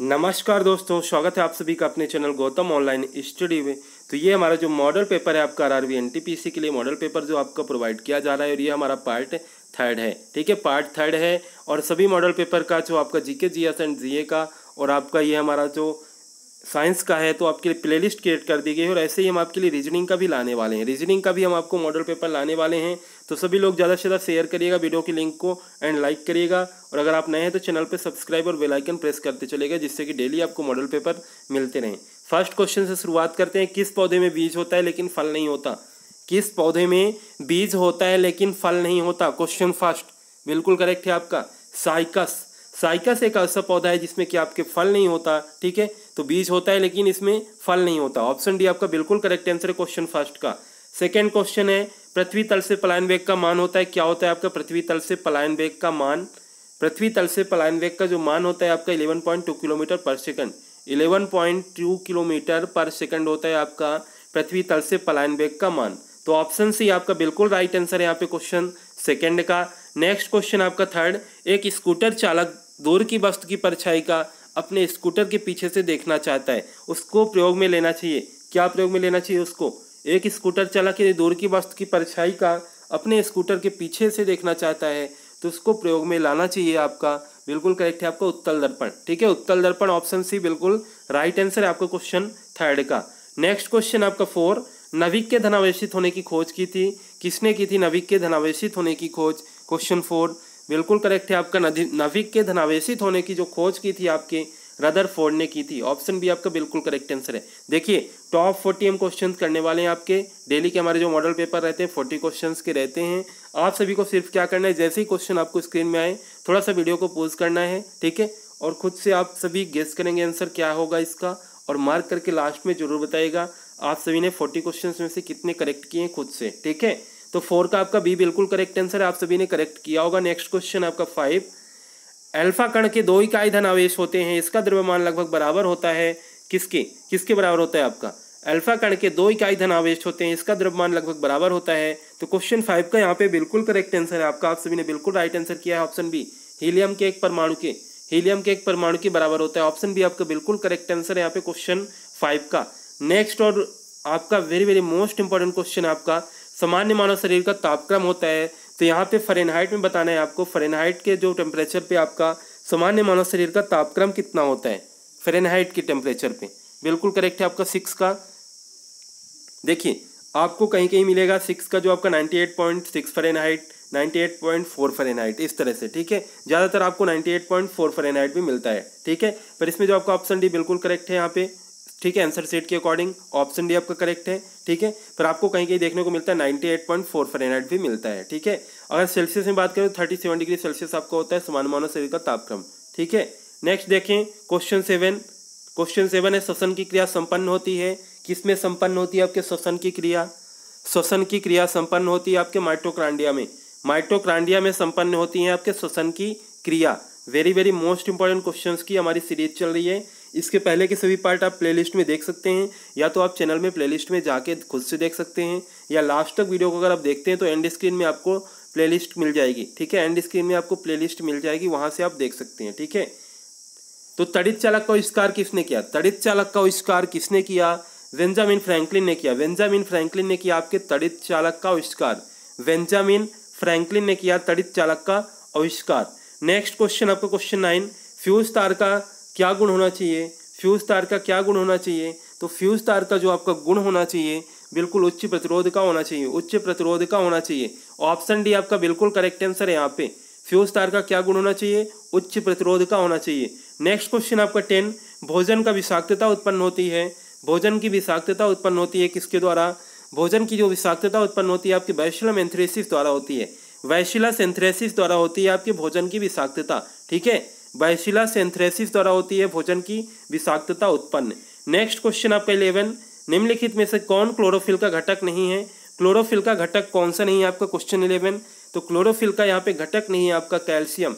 नमस्कार दोस्तों, स्वागत है आप सभी का अपने चैनल गौतम ऑनलाइन स्टडी में। तो ये हमारा जो मॉडल पेपर है आपका आर आर के लिए मॉडल पेपर जो आपका प्रोवाइड किया जा रहा है और ये हमारा पार्ट थर्ड है। ठीक है पार्ट थर्ड है और सभी मॉडल पेपर का जो आपका जीके जीएस एंड जीए का और आपका ये हमारा जो साइंस का है तो आपके लिए प्लेलिस्ट क्रिएट कर दी गई है और ऐसे ही हम आपके लिए रीजनिंग का भी लाने वाले हैं। रीजनिंग का भी हम आपको मॉडल पेपर लाने वाले हैं। तो सभी लोग ज़्यादा से ज़्यादा शेयर करिएगा वीडियो की लिंक को एंड लाइक करिएगा। और अगर आप नए हैं तो चैनल पर सब्सक्राइब और बेलाइकन प्रेस करते चलेगा, जिससे कि डेली आपको मॉडल पेपर मिलते रहें। फ़र्स्ट क्वेश्चन से शुरुआत करते हैं, किस पौधे में बीज होता है लेकिन फल नहीं होता? किस पौधे में बीज होता है लेकिन फल नहीं होता? क्वेश्चन फ़र्स्ट बिल्कुल करेक्ट है आपका। साइकस साइकस एक ऐसा पौधा है जिसमें कि आपके फल नहीं होता, ठीक है? तो बीज होता है लेकिन इसमें फल नहीं होता। ऑप्शन डी आपका बिल्कुल करेक्ट आंसर है क्वेश्चन फ़र्स्ट का। सेकेंड क्वेश्चन है पृथ्वी तल से पलायन वेग का मान होता है, क्या होता है आपका पृथ्वी तल से पलायन वेग का मान? पृथ्वी तल से पलायन वेग का जो मान होता है आपका इलेवन पॉइंट टू किलोमीटर पर second. Eleven point two kilometre पर सेकंड होता है आपका पृथ्वी तल से पलायन वेग का मान। तो ऑप्शन सी आपका बिल्कुल राइट आंसर है यहाँ पे क्वेश्चन सेकंड का। नेक्स्ट क्वेश्चन आपका थर्ड एक स्कूटर चालक दूर की वस्तु की परछाई का अपने स्कूटर के पीछे से देखना चाहता है। उसको प्रयोग में लेना चाहिए। क्या प्रयोग में लेना चाहिए उसको? एक स्कूटर चालक यदि दूर की वस्तु की परछाई का अपने स्कूटर के पीछे से देखना चाहता है तो उसको प्रयोग में लाना चाहिए आपका। बिल्कुल करेक्ट है आपका उत्तल दर्पण। ठीक है, उत्तल दर्पण ऑप्शन सी बिल्कुल राइट आंसर है आपका क्वेश्चन थर्ड का। नेक्स्ट क्वेश्चन आपका फोर नविक के धनावेशित होने की खोज की थी। किसने की थी नविक के धनावेशित होने की खोज? क्वेश्चन फोर बिल्कुल करेक्ट है आपका नविक के धनावेशित होने की जो खोज की थी आपके रदर फोर्ड ने की थी। ऑप्शन बी आपका बिल्कुल करेक्ट आंसर है। देखिए टॉप फोर्टी हम क्वेश्चन करने वाले हैं आपके। डेली के हमारे जो मॉडल पेपर रहते हैं फोर्टी क्वेश्चन के रहते हैं। आप सभी को सिर्फ़ क्या करना है, जैसे ही क्वेश्चन आपको स्क्रीन में आए, थोड़ा सा वीडियो को पोज करना है, ठीक है? और खुद से आप सभी गेस करेंगे आंसर क्या होगा इसका। और मार्क करके लास्ट में ज़रूर बताएगा आप सभी ने फोर्टी क्वेश्चन में से कितने करेक्ट किए हैं खुद से, ठीक है? तो फोर का आपका बी बिल्कुल करेक्ट आंसर है। आप सभी ने करेक्ट किया होगा। नेक्स्ट क्वेश्चन आपका फाइव अल्फ़ा कण के दो इकाई धन आवेश होते हैं, इसका द्रव्यमान लगभग बराबर होता है किसके? किसके बराबर होता है आपका? अल्फ़ा कण के दो इकाई धन आवेश होते हैं, इसका द्रव्यमान लगभग बराबर होता है। तो क्वेश्चन फाइव का यहाँ पे बिल्कुल करेक्ट आंसर है आपका। आप सभी ने बिल्कुल राइट आंसर किया है ऑप्शन बी हीलियम के एक परमाणु के। हीलियम के एक परमाणु के बराबर होता है। ऑप्शन बी आपका बिल्कुल करेक्ट आंसर है यहाँ पे क्वेश्चन फाइव का। नेक्स्ट और आपका very very most important question आपका। सामान्य मानव शरीर का तापक्रम होता है। तो यहाँ पे फरेनहाइट में बताना है आपको फरेनहाइट के जो टेम्परेचर पे आपका सामान्य मानव शरीर का तापक्रम कितना होता है? फरेनहाइट के टेम्परेचर पे। बिल्कुल करेक्ट है आपका सिक्स का। देखिए, आपको कहीं कहीं मिलेगा सिक्स का जो आपका ninety eight point six Fahrenheit ninety eight point four Fahrenheit इस तरह से, ठीक है? ज़्यादातर आपको ninety eight point four Fahrenheit भी मिलता है, ठीक है? पर इसमें जो आपका ऑप्शन डी बिल्कुल करेक्ट है यहाँ पे। ठीक है आंसर सेट के अकॉर्डिंग ऑप्शन डी आपका करेक्ट है, ठीक है? पर आपको कहीं कहीं देखने को मिलता है ninety eight point four Fahrenheit भी मिलता है, ठीक है? अगर सेल्सियस में बात करें तो थर्टी सेवन डिग्री सेल्सियस आपका होता है, समान मानव शरीर का तापक्रम, ठीक है? नेक्स्ट देखें क्वेश्चन सेवन क्वेश्चन सेवन है, श्वसन की क्रिया संपन्न होती है। किसमें संपन्न होती है आपके श्वसन की क्रिया? श्वसन की क्रिया संपन्न होती है आपके माइट्रोक्रांडिया में। माइट्रोक्रांडिया में संपन्न होती है आपके श्वसन की क्रिया। Very very most important questions की हमारी सीरीज़ चल रही है। इसके पहले के सभी पार्ट आप प्लेलिस्ट में देख सकते हैं, या तो आप चैनल में प्लेलिस्ट में जाके खुद से देख सकते हैं, या लास्ट तक वीडियो को अगर आप देखते हैं तो एंड स्क्रीन में आपको प्लेलिस्ट मिल जाएगी, ठीक है? एंड स्क्रीन में आपको प्लेलिस्ट मिल जाएगी, वहाँ से आप देख सकते हैं, ठीक है? तो तड़ित चालक का आविष्कार किसने किया? तड़ित चालक का आविष्कार किसने किया? वेंजामिन फ्रैंकलिन ने किया। वेंजामिन फ्रैंकलिन ने किया आपके तड़ित चालक का आविष्कार। वेंजामिन फ्रैंकलिन ने किया तड़ित चालक का आविष्कार। नेक्स्ट क्वेश्चन आपका क्वेश्चन नाइन फ्यूज तार का क्या गुण होना चाहिए? फ्यूज तार का क्या गुण होना चाहिए? तो फ्यूज तार का जो आपका गुण होना चाहिए, बिल्कुल उच्च प्रतिरोध का होना चाहिए, उच्च प्रतिरोध का होना चाहिए। ऑप्शन डी आपका बिल्कुल करेक्ट आंसर है यहाँ पे। फ्यूज तार का क्या गुण होना चाहिए? उच्च प्रतिरोध का होना चाहिए। नेक्स्ट क्वेश्चन आपका टेन भोजन का विषाक्तता उत्पन्न होती है। भोजन की विषाक्तता उत्पन्न होती है किसके द्वारा? भोजन की जो विषाक्तता उत्पन्न होती है आपकी वैशिलम एंथ्रेसिस द्वारा होती है। वैशिला सेंथ्रेसिस द्वारा होती है आपके भोजन की विषाक्तता, ठीक है? बैसिला सेंथ्रेसिस द्वारा होती है भोजन की विषाक्तता उत्पन्न। नेक्स्ट क्वेश्चन आपका इलेवन। निम्नलिखित में से कौन क्लोरोफिल का घटक नहीं है? क्लोरोफिल का घटक कौन सा नहीं है आपका? Question eleven. तो क्लोरोफिल का यहाँ पे घटक नहीं है आपका कैल्शियम।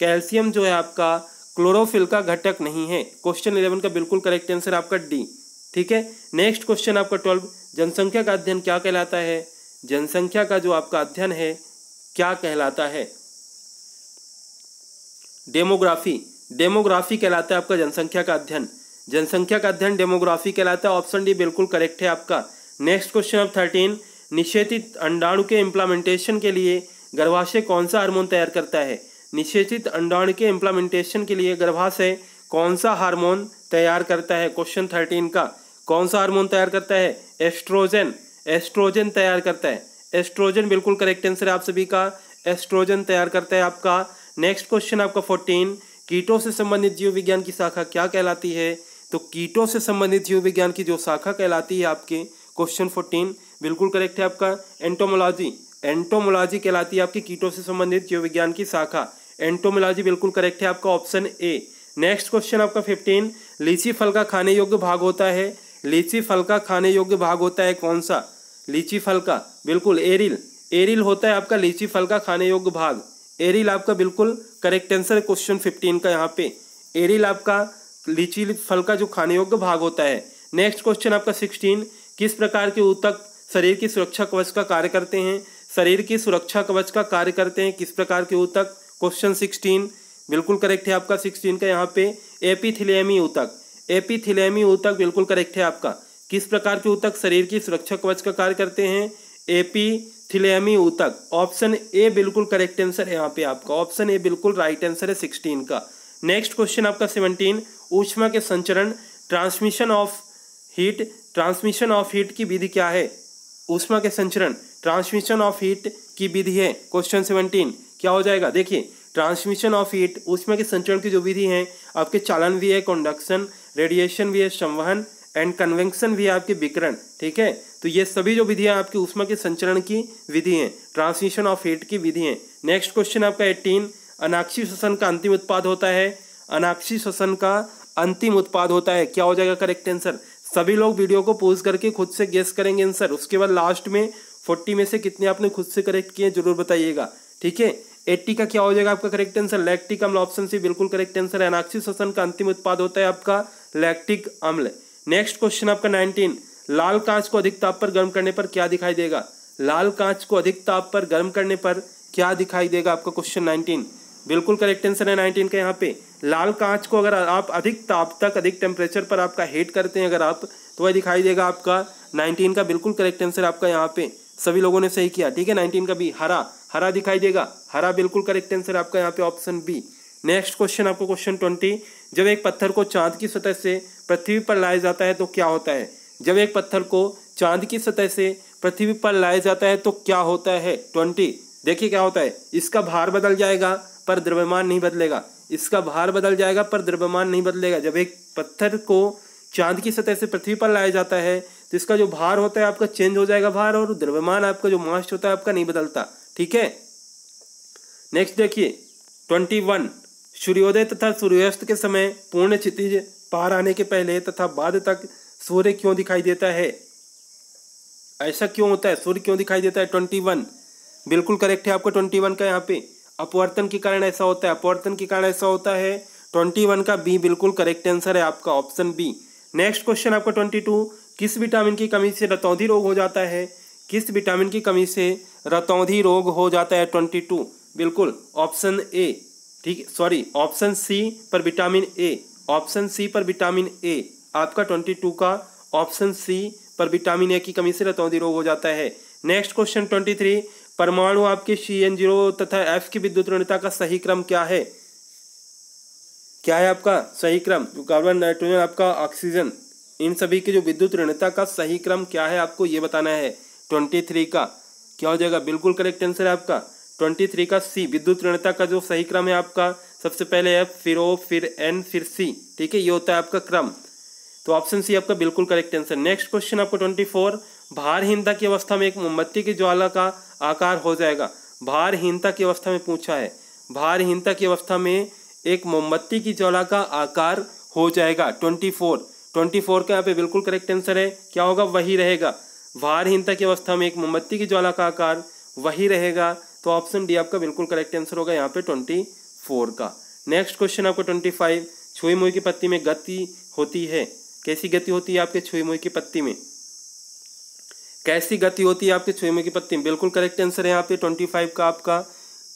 कैल्शियम जो है आपका क्लोरोफिल का घटक नहीं है। क्वेश्चन इलेवन का बिल्कुल करेक्ट आंसर आपका डी। ठीक है? नेक्स्ट क्वेश्चन आपका ट्वेल्व। जनसंख्या का अध्ययन क्या कहलाता है? जनसंख्या का जो आपका अध्ययन है, क्या कहलाता है? डेमोग्राफी। डेमोग्राफी कहलाता है आपका जनसंख्या का अध्ययन। जनसंख्या का अध्ययन डेमोग्राफी कहलाता है। ऑप्शन डी बिल्कुल करेक्ट है आपका। Next question of thirteen. निषेधित अंडाणु के इम्प्लामेंटेशन के लिए गर्भाशय कौन सा हार्मोन तैयार करता है? निषेधित अंडाणु के इम्प्लामेंटेशन के लिए गर्भाशय कौन सा हार्मोन तैयार करता है? क्वेश्चन थर्टीन का। कौन सा हार्मोन तैयार करता है? एस्ट्रोजन। एस्ट्रोजन तैयार करता है। एस्ट्रोजन बिल्कुल करेक्ट आंसर है आप सभी का। एस्ट्रोजन तैयार करता है आपका। नेक्स्ट क्वेश्चन आपका फोर्टीन कीटों से संबंधित जीव विज्ञान की शाखा क्या कहलाती है? तो कीटों से संबंधित जीव विज्ञान की जो शाखा कहलाती है आपके क्वेश्चन फोर्टीन बिल्कुल करेक्ट है आपका एंटोमोलॉजी एंटोमोलॉजी कहलाती है आपकी कीटों से संबंधित जीव विज्ञान की शाखा एंटोमोलॉजी बिल्कुल करेक्ट है आपका ऑप्शन ए नेक्स्ट क्वेश्चन आपका फिफ्टीन लीची फल का खाने योग्य भाग होता है? लीची फल का खाने योग्य भाग होता है कौन सा? लीची फल का, बिल्कुल, एरिल एरिल होता है आपका लीची फल का खाने योग्य भाग। एरिल आपका बिल्कुल करेक्ट आंसर है क्वेश्चन फिफ्टीन का यहाँ पे। एरिल आपका लीची फल का जो खाने योग्य भाग होता है। नेक्स्ट क्वेश्चन आपका सिक्सटीन किस प्रकार के ऊतक शरीर की सुरक्षा कवच का कार्य करते हैं? शरीर की सुरक्षा कवच का कार्य करते हैं, किस प्रकार के ऊतक? क्वेश्चन सिक्सटीन बिल्कुल करेक्ट है आपका सिक्सटीन का यहाँ पे। एपीथिलेमी ऊतक एपीथिलेमी ऊतक बिल्कुल करेक्ट है आपका। किस प्रकार के ऊतक शरीर की सुरक्षा कवच का कार्य करते हैं? एपीथिलेमी ऊतक। ऑप्शन ए बिल्कुल करेक्ट आंसर है यहाँ पे आपका। ऑप्शन ए बिल्कुल राइट आंसर है सिक्सटीन का। नेक्स्ट क्वेश्चन आपका सेवनटीन। ऊष्मा के संचरण, transmission of heat, transmission of heat की विधि क्या है? ऊष्मा के संचरण, ट्रांसमिशन ऑफ़ हीट की विधि है। क्वेश्चन सेवनटीन, क्या हो जाएगा? देखिए, ट्रांसमिशन ऑफ़ हीट, ऊष्मा के संचरण की जो विधि है, आपके चालन भी है कंडक्शन रेडिएशन भी है, संवहन एंड कन्वेंशन भी आपके विकरण, ठीक है? तो ये सभी जो विधियाँ आपकी ऊष्मा के संचरण की विधि हैं ट्रांसमिशन ऑफ़ हीट की विधि हैं। नेक्स्ट क्वेश्चन आपका एटीन अनाक्षी श्वसन का अंतिम उत्पाद होता है। अनाक्षी श्वसन का अंतिम उत्पाद होता है। क्या हो जाएगा? करेक्ट आंसर सभी लोग वीडियो को पोज करके खुद से गेस करेंगे आंसर उसके बाद लास्ट में फोर्टी में से कितने आपने खुद से करेक्ट किए ज़रूर बताइएगा। ठीक है? एट्टी का क्या हो जाएगा आपका करेक्ट आंसर लैक्टिक अम्ल ऑप्शन सी बिल्कुल करेक्ट आंसर है। अनाक्षी श्वसन का अंतिम उत्पाद होता है आपका लैक्टिक अम्ल नेक्स्ट क्वेश्चन आपका नाइनटीन लाल कांच को अधिक ताप पर गर्म करने पर क्या दिखाई देगा? लाल कांच को अधिक ताप पर गर्म करने पर क्या दिखाई देगा आपका क्वेश्चन नाइनटीन बिल्कुल करेक्ट आंसर है नाइनटीन का यहाँ पे। लाल कांच को अगर आप अधिक ताप तक, अधिक टेम्परेचर पर आपका हीट करते हैं अगर आप तो वह दिखाई देगा आपका नाइनटीन का। बिल्कुल करेक्ट आंसर आपका यहाँ पे। सभी लोगों ने सही किया, ठीक है? नाइनटीन का बी हरा हरा दिखाई देगा। हरा बिल्कुल करेक्ट आंसर आपका यहाँ पे ऑप्शन बी नेक्स्ट क्वेश्चन आपको क्वेश्चन ट्वेंटी जब एक पत्थर को चाँद की सतह से पृथ्वी पर लाया जाता है तो क्या होता है? जब एक पत्थर को चाँद की सतह से पृथ्वी पर लाया जाता है तो क्या होता है? ट्वेंटी देखिए क्या होता है। इसका भार बदल जाएगा, पर द्रव्यमान नहीं बदलेगा। इसका भार बदल जाएगा, पर द्रव्यमान नहीं बदलेगा। जब एक पत्थर को चाँद की सतह से पृथ्वी पर लाया जाता है तो इसका जो भार होता है, आपका चेंज हो जाएगा भार, और द्रव्यमान आपका जो मास होता है, आपका नहीं बदलता। ठीक है? नेक्स्ट देखिए ट्वेंटी वन सूर्योदय तथा सूर्यास्त के समय पूर्ण क्षितिज पार आने के पहले तथा बाद तक सूर्य क्यों दिखाई देता है? ऐसा क्यों होता है? सूर्य क्यों दिखाई देता है? Twenty one. बिल्कुल करेक्ट है आपका ट्वेंटी वन का यहाँ पे। अपवर्तन के कारण ऐसा होता है। अपवर्तन के कारण ऐसा होता है। ट्वेंटी वन का बी बिल्कुल करेक्ट आंसर है आपका ऑप्शन बी नेक्स्ट क्वेश्चन आपका ट्वेंटी टू। किस विटामिन की कमी से रतौंधी रोग हो जाता है? किस विटामिन की कमी से रतौंधी रोग हो जाता है? Twenty two. बिल्कुल ऑप्शन ए ठीक सॉरी ऑप्शन सी पर विटामिन ए ऑप्शन सी पर विटामिन ए आपका ट्वेंटी टू का ऑप्शन सी पर विटामिन ए की कमी से रतौंधी रोग हो जाता है। नेक्स्ट क्वेश्चन ट्वेंटी थ्री परमाणु आपके सी एन ज़ीरो तथा एफ़ की विद्युत ऋणता का सही क्रम क्या है? क्या है आपका सही क्रम? कार्बन नाइट्रोजन आपका ऑक्सीजन इन सभी की जो विद्युत ऋणता का सही क्रम क्या है आपको ये बताना है। ट्वेंटी थ्री का। क्या हो जाएगा? बिल्कुल करेक्ट आंसर है आपका। ट्वेंटी थ्री का सी विद्युत ऋणता का जो सही क्रम है आपका, सबसे पहले एफ़ फिर ओ फिर एन फिर सी ठीक है? ये होता है आपका क्रम। तो ऑप्शन सी आपका बिल्कुल करेक्ट आंसर नेक्स्ट क्वेश्चन आपको ट्वेंटी फोर भारहीनता की अवस्था में एक मोमबत्ती की ज्वाला का आकार हो जाएगा। भारहीनता की अवस्था में पूछा है। भारहीनता की अवस्था में एक मोमबत्ती की ज्वाला का आकार हो जाएगा। ट्वेंटी फोर ट्वेंटी फोर का यहाँ पे बिल्कुल करेक्ट आंसर है। क्या होगा? वही रहेगा। भारहीनता की अवस्था में एक मोमबत्ती की ज्वाला का आकार वही रहेगा। तो ऑप्शन डी आपका बिल्कुल करेक्ट आंसर होगा यहाँ पे ट्वेंटी फोर का। नेक्स्ट क्वेश्चन आपको ट्वेंटी फाइव छुई मुई की पत्ती में गति होती है। कैसी गति होती है आपके छुई मुई की पत्ती में? कैसी गति होती है आपके छुई मुई की पत्ती में? बिल्कुल करेक्ट आंसर है यहाँ पे ट्वेंटी फाइव का आपका।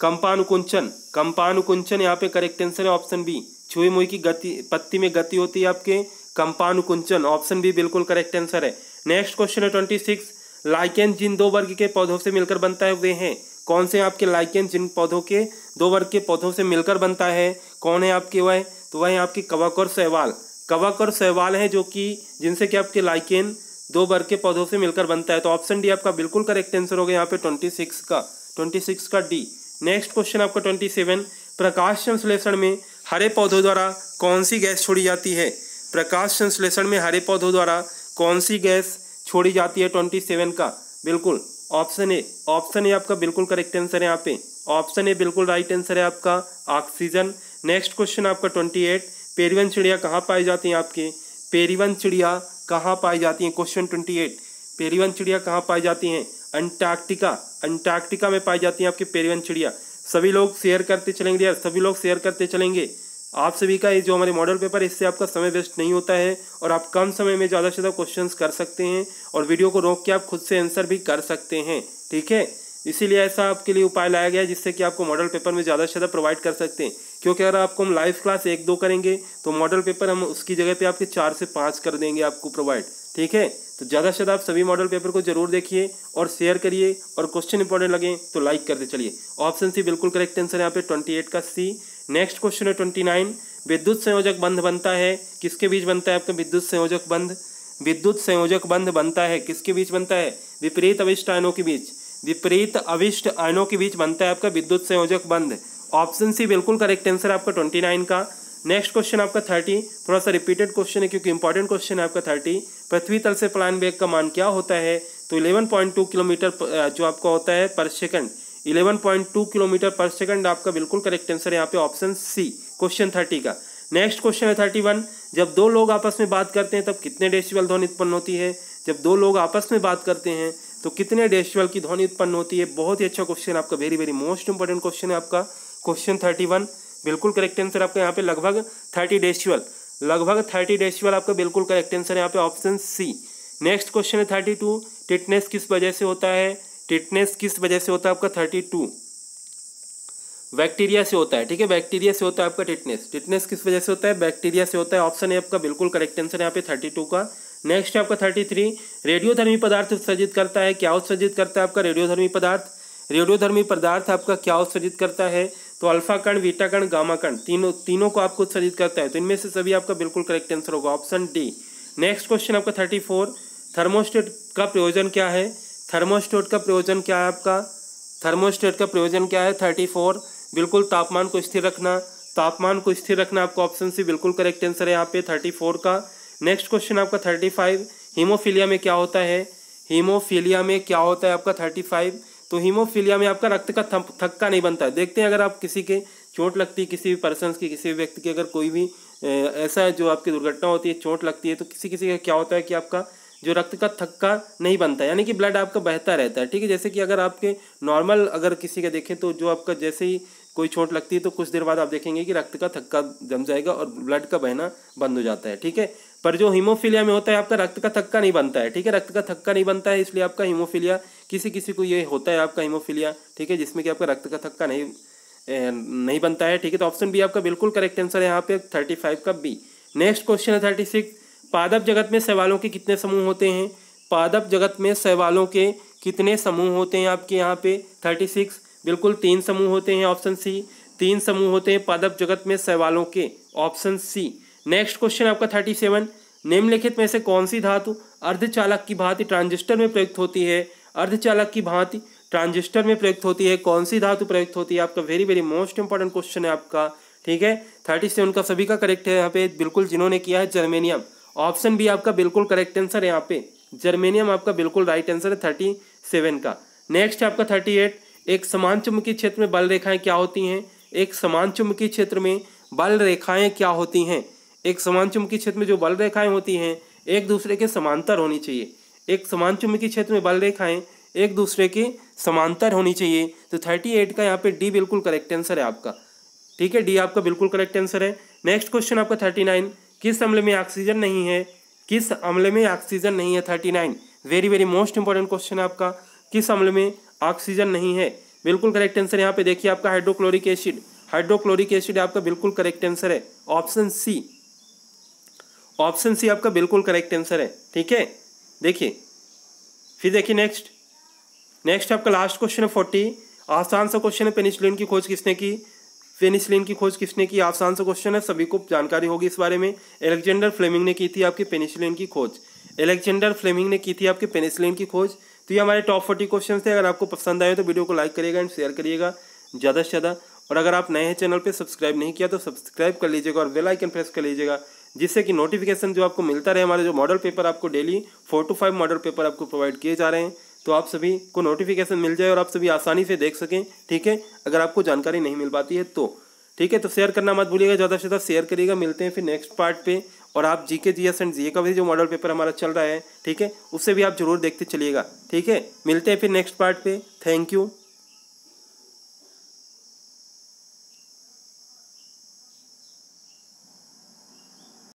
कंपानुकुंचन कंपानुकुंचन यहाँ पे करेक्ट आंसर है ऑप्शन बी छुई मुई की गति, पत्ती में गति होती है आपके कंपानुकुंचन ऑप्शन बी बिल्कुल करेक्ट आंसर है। नेक्स्ट क्वेश्चन है ट्वेंटी सिक्स लाइकेन जिन दो वर्ग के पौधों से मिलकर बनता है, वे हैं। कौन से आपके लाइकेन जिन पौधों के, दो वर्ग के पौधों से मिलकर बनता है, कौन है आपके वह तो वह है आपकी कवक और सहवाल कवक और सहवाल है जो कि, जिनसे कि आपके लाइकेन दो वर्ग के पौधों से मिलकर बनता है तो ऑप्शन डी आपका बिल्कुल करेक्ट आंसर हो गया यहाँ पे ट्वेंटी सिक्स का ट्वेंटी सिक्स का डी नेक्स्ट क्वेश्चन आपका ट्वेंटी सेवन प्रकाश संश्लेषण में हरे पौधों द्वारा कौन सी गैस छोड़ी जाती है? प्रकाश संश्लेषण में हरे पौधों द्वारा कौन सी गैस छोड़ी जाती है? ट्वेंटी सेवन का, बिल्कुल। ऑप्शन ए ऑप्शन ए आपका बिल्कुल करेक्ट आंसर है यहाँ पे। ऑप्शन ए बिल्कुल राइट आंसर है आपका ऑक्सीजन नेक्स्ट क्वेश्चन आपका ट्वेंटी एट पेरिवन चिड़िया कहाँ पाई जाती हैं आपके? पेरिवन चिड़िया कहाँ पाई जाती हैं? क्वेश्चन ट्वेंटी एट पेरिवन चिड़िया कहाँ पाई जाती हैं? अंटार्कटिका अंटार्कटिका में पाई जाती हैं आपकी पेरिवन चिड़िया। सभी लोग शेयर करते चलेंगे यार, सभी लोग शेयर करते चलेंगे। आप सभी का ये जो हमारे मॉडल पेपर इससे आपका समय वेस्ट नहीं होता है और आप कम समय में ज़्यादा से ज़्यादा क्वेश्चंस कर सकते हैं और वीडियो को रोक के आप खुद से आंसर भी कर सकते हैं, ठीक है? इसीलिए ऐसा आपके लिए उपाय लाया गया है जिससे कि आपको मॉडल पेपर में ज़्यादा से ज़्यादा प्रोवाइड कर सकते हैं। क्योंकि अगर आपको हम लाइव क्लास एक दो करेंगे तो मॉडल पेपर हम उसकी जगह पे आपके चार से पाँच कर देंगे आपको प्रोवाइड ठीक है? तो ज़्यादा से ज़्यादा आप सभी मॉडल पेपर को ज़रूर देखिए और शेयर करिए और क्वेश्चन इंपॉर्टेंट लगे तो लाइक करते चलिए। ऑप्शन सी बिल्कुल करेक्ट आंसर है, यहाँ पे ट्वेंटी एट का सी नेक्स्ट क्वेश्चन है ट्वेंटी नाइन विद्युत संयोजक बंध बनता है, किसके बीच बनता है आपका विद्युत संयोजक बंध? विद्युत संयोजक बंध बनता है, किसके बीच बनता है? विपरीत अविष्ट आयनों के बीच। विपरीत अविष्ट आयनों के बीच बनता है आपका विद्युत संयोजक बंध। ऑप्शन सी बिल्कुल करेक्ट आंसर आपका ट्वेंटी नाइन का। नेक्स्ट क्वेश्चन आपका थर्टी थोड़ा सा रिपीटेड क्वेश्चन है क्योंकि इंपॉर्टेंट क्वेश्चन है आपका थर्टी पृथ्वी तल से पलायन वेग का मान क्या होता है? तो इलेवन पॉइंट टू किलोमीटर जो आपका होता है पर second eleven point two kilometre पर सेकंड आपका बिल्कुल करेक्ट आंसर है यहाँ पे ऑप्शन सी क्वेश्चन थर्टी का। नेक्स्ट क्वेश्चन है थर्टी वन जब दो लोग आपस में बात करते हैं, तब कितने डेसिबल ध्वनि उत्पन्न होती है? जब दो लोग आपस में बात करते हैं तो कितने डेसिबल की ध्वनि उत्पन्न होती है? बहुत ही अच्छा क्वेश्चन आपका very very most important question है आपका। क्वेश्चन थर्टी वन बिल्कुल करेक्ट आंसर आपका यहाँ पे लगभग थर्टी डेसिबल लगभग थर्टी डेसिबल आपका बिल्कुल करेक्ट आंसर है यहाँ पे ऑप्शन सी नेक्स्ट क्वेश्चन है थर्टी टू टिटनेस किस वजह से होता है? टिटनेस किस वजह से होता है आपका? Thirty two. बैक्टीरिया से होता है, ठीक है? बैक्टीरिया से होता है आपका टिटनेस। टिटनेस किस वजह से होता है? बैक्टीरिया से होता है। ऑप्शन है आपका बिल्कुल करेक्ट आंसर यहाँ पे थर्टी टू का। नेक्स्ट है आपका थर्टी थ्री। रेडियोधर्मी पदार्थ उत्सर्जित करता है, क्या उत्सर्जित करता है आपका? रेडियोधर्मी पदार्थ। रेडियोधर्मी पदार्थ आपका क्या उत्सर्जित करता है? तो अल्फ़ा कण, बीटा कण, गामा कण, तीनों तीनों को आपको उत्सर्जित करता है। तो इनमें से सभी आपका बिल्कुल करेक्ट आंसर होगा, ऑप्शन डी। नेक्स्ट क्वेश्चन आपका थर्टी फोर। थर्मोस्टेट का प्रयोजन क्या है? थर्मोस्टेट का प्रयोजन क्या है आपका? थर्मोस्टेट का प्रयोजन क्या है? Thirty four. बिल्कुल तापमान को स्थिर रखना। तापमान को स्थिर रखना आपका ऑप्शन सी बिल्कुल करेक्ट आंसर है यहाँ पे थर्टी फोर का। नेक्स्ट क्वेश्चन आपका थर्टी फाइव। हीमोफीलिया में क्या होता है? हीमोफीलिया में क्या होता है आपका थर्टी फाइव? तो हीमोफीलिया में आपका रक्त का थक्का नहीं बनता। है देखते हैं अगर आप किसी के चोट लगती है, किसी भी पर्सन की, किसी भी व्यक्ति की, अगर कोई भी ऐसा है जो आपकी दुर्घटना होती है, चोट लगती है तो किसी किसी का क्या होता है कि आपका जो रक्त का थक्का नहीं बनता यानी कि ब्लड आपका बहता रहता है, ठीक है? जैसे कि अगर आपके नॉर्मल अगर किसी का देखें तो जो आपका जैसे ही कोई चोट लगती है तो कुछ देर बाद आप देखेंगे कि रक्त का थक्का जम जाएगा और ब्लड का बहना बंद हो जाता है, ठीक है? पर जो हीमोफीलिया में होता है, आपका रक्त का थक्का नहीं बनता है, ठीक है? रक्त का थक्का नहीं बनता है, इसलिए आपका हीमोफीलिया किसी किसी को ये होता है आपका हीमोफीलिया ठीक है? जिसमें कि आपका रक्त का थक्का नहीं नहीं बनता है, ठीक है? तो ऑप्शन बी आपका बिल्कुल करेक्ट आंसर है, यहाँ पे थर्टी फाइव का बी नेक्स्ट क्वेश्चन है थर्टी सिक्स पादप जगत में सवालों के कितने समूह होते हैं? पादप जगत में सवालों के कितने समूह होते हैं आपके यहाँ पे? थर्टी सिक्स बिल्कुल तीन समूह होते हैं ऑप्शन सी तीन समूह होते हैं पादप जगत में सवालों के ऑप्शन सी नेक्स्ट क्वेश्चन आपका थर्टी सेवन निम्नलिखित में से कौन सी धातु अर्धचालक की भांति ट्रांजिस्टर में प्रयुक्त होती है? अर्धचालक की भांति ट्रांजिस्टर में प्रयुक्त होती है। कौन सी धातु प्रयुक्त होती है? आपका very very most important question है आपका। ठीक है? थर्टी सेवन का सभी का करेक्ट है यहाँ पे। बिल्कुल जिन्होंने किया है जर्मेनियम ऑप्शन बी आपका बिल्कुल करेक्ट आंसर है यहाँ पे। जर्मेनियम आपका बिल्कुल राइट आंसर है थर्टी सेवन का नेक्स्ट आपका थर्टी एट एक समान चुंबकीय क्षेत्र में बल रेखाएँ क्या होती हैं? एक समान चुंबकीय क्षेत्र में बल रेखाएँ क्या होती हैं? एक समान चुंबकीय क्षेत्र में जो बल रेखाएँ होती हैं, एक दूसरे के समांतर होनी चाहिए। एक समान चुंबकीय क्षेत्र में बल रेखाएँ, एक दूसरे के समांतर होनी चाहिए। तो थर्टी एट का यहाँ पे डी बिल्कुल करेक्ट आंसर है आपका। ठीक है डी आपका बिल्कुल करेक्ट आंसर है। नेक्स्ट क्वेश्चन आपका थर्टी नाइन किस अम्ल में ऑक्सीजन नहीं है? किस अम्ल में ऑक्सीजन नहीं है? Thirty nine very very most important question आपका। किस अम्ल में ऑक्सीजन नहीं है? बिल्कुल करेक्ट आंसर यहाँ पे देखिए आपका हाइड्रोक्लोरिक एसिड हाइड्रोक्लोरिक एसिड आपका बिल्कुल करेक्ट आंसर है। ऑप्शन सी ऑप्शन सी आपका बिल्कुल करेक्ट आंसर है। ठीक है? देखिए। फिर देखिए नेक्स्ट नेक्स्ट आपका लास्ट क्वेश्चन है फोर्टी आसान सा क्वेश्चन है पेनिसिलिन की खोज किसने की? पेनिसिलिन की खोज किसने की? आसान सा क्वेश्चन है, सभी को जानकारी होगी इस बारे में। एलेक्जेंडर फ्लेमिंग ने की थी आपकी पेनिसिलिन की खोज। एलेक्जेंडर फ्लेमिंग ने की थी आपकी पेनिसिलिन की खोज। तो ये हमारे टॉप फोर्टी क्वेश्चन थे। अगर आपको पसंद आए तो वीडियो को लाइक करिएगा एंड शेयर करिएगा, ज़्यादा से ज़्यादा। और अगर आप नए हैं चैनल पर सब्सक्राइब नहीं किया तो सब्सक्राइब कर लीजिएगा और बेल आइकन प्रेस कर लीजिएगा, जिससे कि नोटिफिकेशन जो आपको मिलता रहे, हमारे जो मॉडल पेपर आपको daily four to five model paper आपको प्रोवाइड किए जा रहे हैं। तो आप सभी को नोटिफिकेशन मिल जाए और आप सभी आसानी से देख सकें, ठीक है? अगर आपको जानकारी नहीं मिल पाती है तो ठीक है? तो शेयर करना मत भूलिएगा, ज़्यादा से ज़्यादा शेयर करिएगा। मिलते हैं फिर नेक्स्ट पार्ट पे। और आप जी के जी एस एंड जी का भी जो मॉडल पेपर हमारा चल रहा है, ठीक है? उससे भी आप ज़रूर देखते चलिएगा, ठीक है? मिलते हैं फिर नेक्स्ट पार्ट पे। Thank you